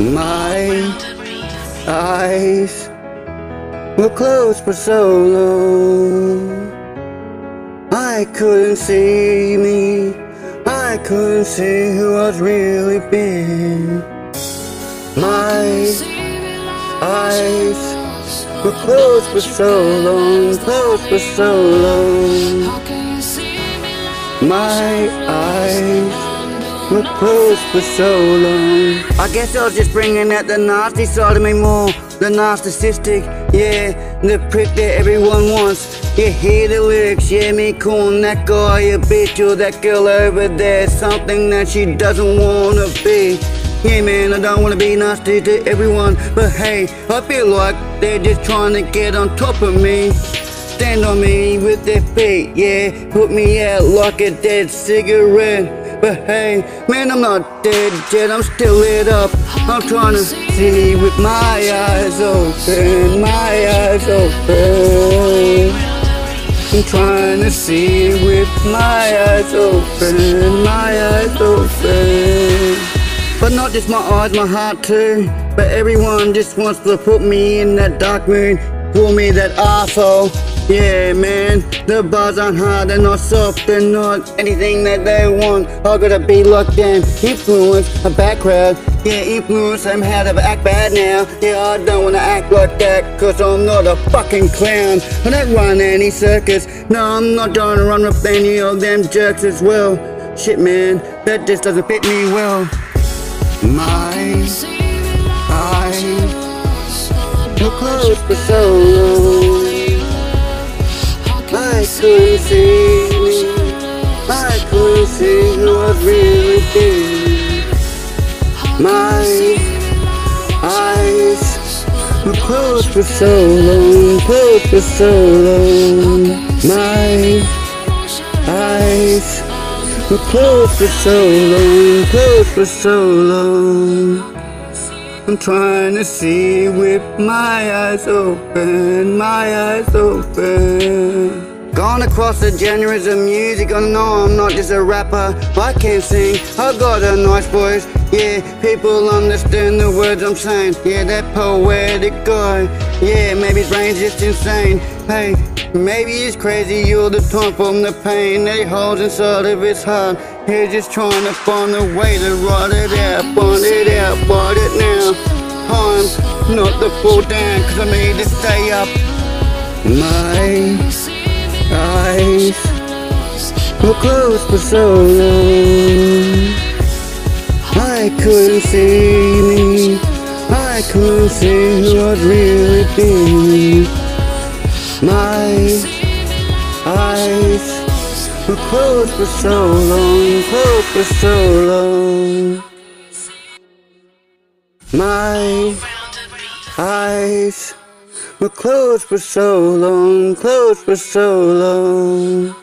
My eyes were closed for so long. I couldn't see me. I couldn't see who I was really been. My eyes were closed for so long, closed for so long. My eyes were closed for so long. I guess I was just bringing out the nasty side of me more. The narcissistic, yeah, the prick that everyone wants. You hear the lyrics, yeah, me calling that guy a bitch or that girl over there something that she doesn't wanna be. Yeah, man, I don't wanna be nasty to everyone, but hey, I feel like they're just trying to get on top of me. Stand on me with their feet, yeah, put me out like a dead cigarette. But hey, man, I'm not dead yet, I'm still lit up. I'm trying to see with my eyes open, my eyes open. I'm trying to see with my eyes open, my eyes open. But not just my eyes, my heart too. But everyone just wants to put me in that dark mood, call me that asshole. Yeah, man, the bars aren't hard, they're not soft, they're not anything that they want. I gotta be like them, influence, a background. Yeah, influence them how to act bad now. Yeah, I don't wanna act like that, cause I'm not a fucking clown. I don't run any circus, no, I'm not gonna run with any of them jerks as well. Shit, man, that just doesn't fit me well. My eyes were close, for so. See who I really been. My eyes were closed for so long, closed for so long. My eyes were closed for so long, closed for so long. I'm trying to see with my eyes open, my eyes open. Gone across the genres of music, I know I'm not just a rapper. I can sing, I got a nice voice. Yeah, people understand the words I'm saying. Yeah, that poetic guy. Yeah, maybe his brain's just insane. Hey, maybe he's crazy all the time from the pain that he holds inside of his heart. He's just trying to find a way to write it out, find it out, write it now. Not to fall down, cause I need to stay up. My eyes were closed for so long. I couldn't see me. I couldn't see I'd really be. My eyes were closed for so long, closed for so long. My eyes were closed for so long, closed for so long.